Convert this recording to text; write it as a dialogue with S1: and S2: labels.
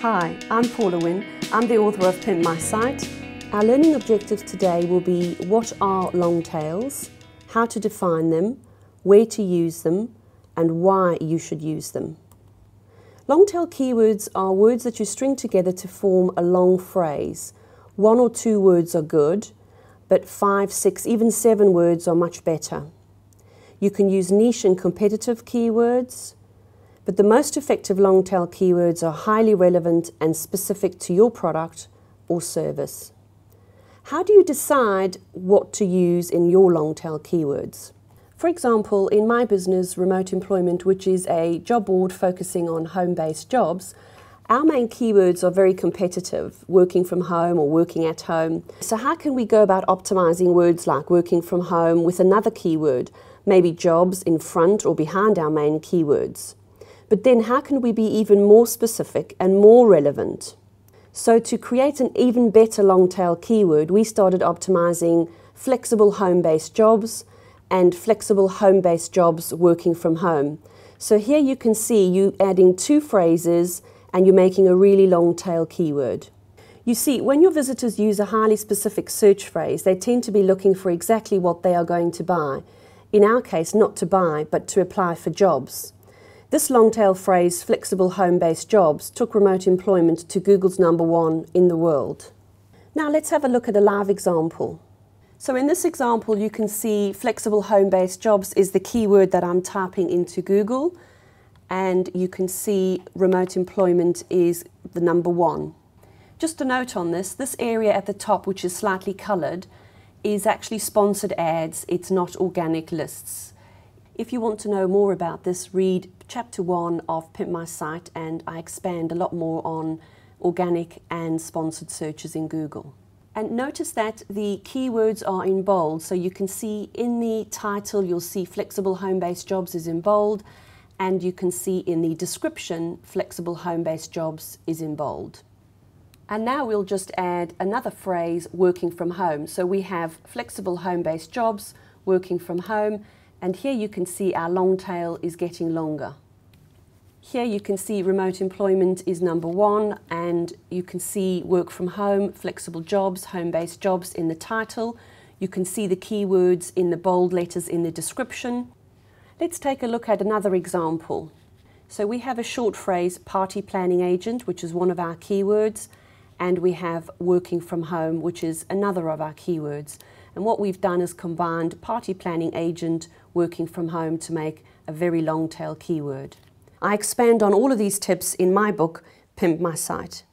S1: Hi, I'm Paula Wynne. I'm the author of Pimp My Site. Our learning objectives today will be what are long tails, how to define them, where to use them, and why you should use them. Long tail keywords are words that you string together to form a long phrase. One or two words are good, but five, six, even seven words are much better. You can use niche and competitive keywords, but the most effective long tail keywords are highly relevant and specific to your product or service. How do you decide what to use in your long tail keywords? For example, in my business, Remote Employment, which is a job board focusing on home based jobs, our main keywords are very competitive, working from home or working at home. So, how can we go about optimizing words like working from home with another keyword, maybe jobs in front or behind our main keywords? But then, how can we be even more specific and more relevant? So, to create an even better long tail keyword, we started optimizing flexible home based jobs and flexible home based jobs working from home. So, here you can see you adding two phrases and you're making a really long tail keyword. You see, when your visitors use a highly specific search phrase, they tend to be looking for exactly what they are going to buy. In our case, not to buy, but to apply for jobs. This long tail phrase, flexible home based jobs, took remote employment to Google's number one in the world. Now let's have a look at a live example. So in this example, you can see flexible home based jobs is the keyword that I'm typing into Google and you can see remote employment is the number one. Just a note on this, this area at the top which is slightly coloured is actually sponsored ads, it's not organic lists. If you want to know more about this, read chapter one of Pimp My Site and I expand a lot more on organic and sponsored searches in Google. And notice that the keywords are in bold, so you can see in the title you'll see flexible home-based jobs is in bold and you can see in the description flexible home-based jobs is in bold. And now we'll just add another phrase, working from home. So we have flexible home-based jobs, working from home, and here you can see our long tail is getting longer. Here you can see remote employment is number one, and you can see work from home, flexible jobs, home-based jobs in the title. You can see the keywords in the bold letters in the description. Let's take a look at another example. So we have a short phrase, party planning agent, which is one of our keywords, and we have working from home, which is another of our keywords. And what we've done is combined party planning agent, working from home to make a very long tail keyword. I expand on all of these tips in my book, Pimp My Site.